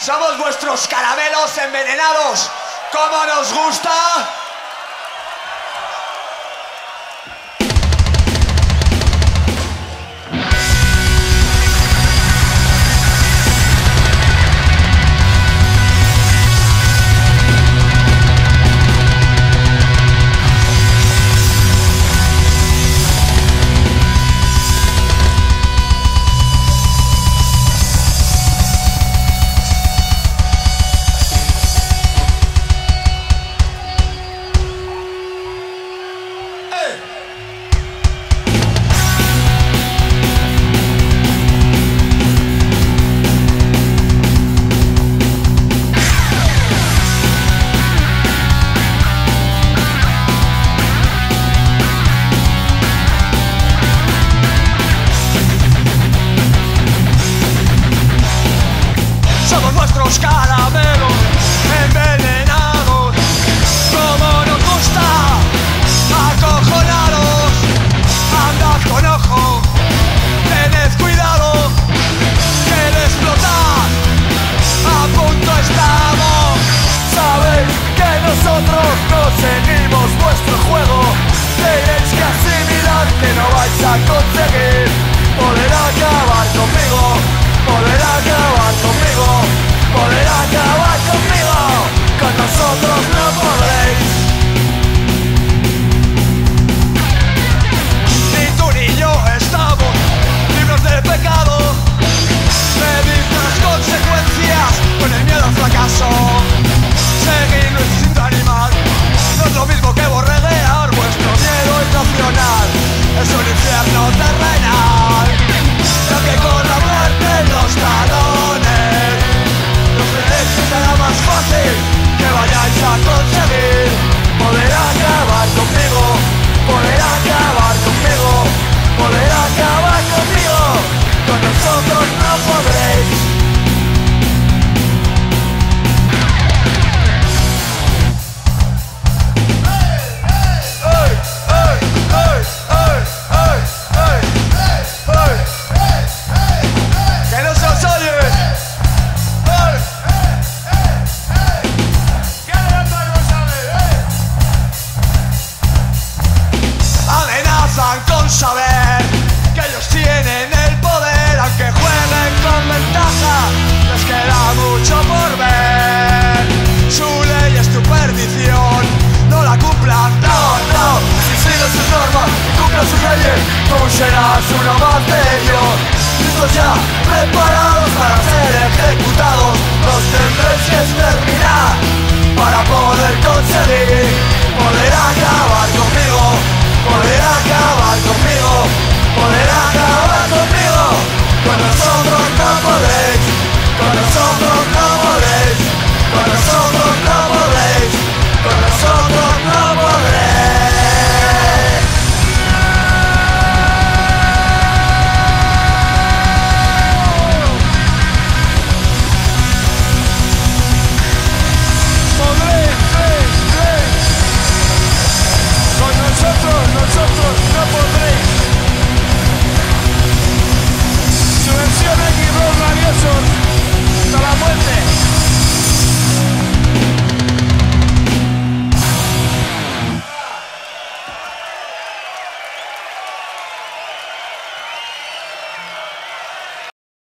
Somos vuestros caramelos envenenados. ¿Cómo nos gusta? todos nuestros caramelos en vez